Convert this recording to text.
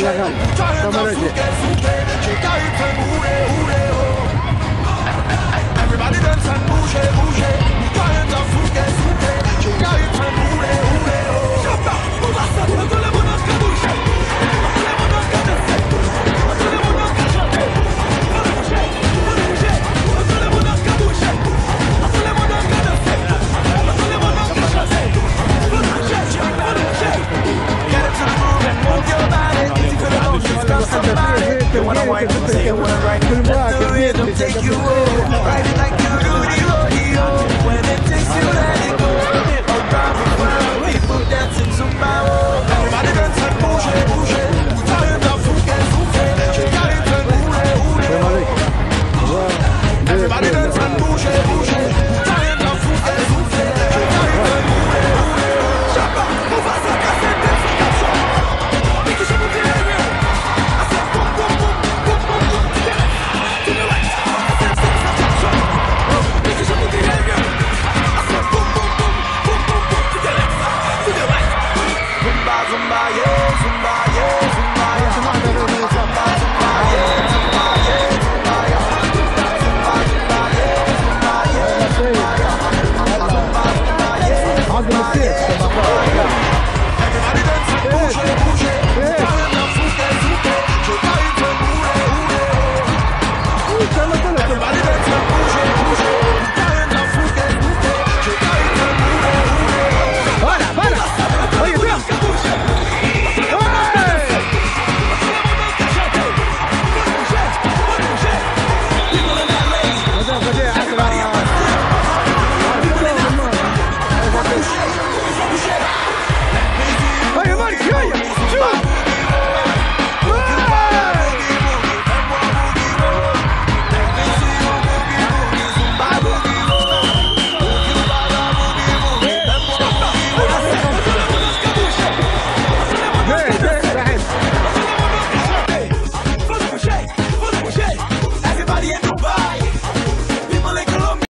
全部抓人吧不 Take it one right, put it. Rock, take you over. Ride it. Like you're